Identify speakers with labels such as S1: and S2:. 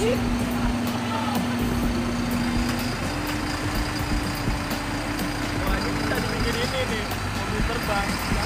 S1: Wah, ini bisa di pinggir ini nih, mobil terbang.